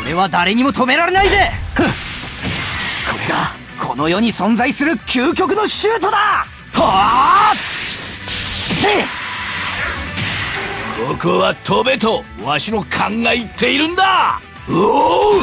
俺は誰にも止められないぜ。これがこの世に存在する究極のシュートだ。はあここは飛べとわしの勘が言っているんだ。おおっ。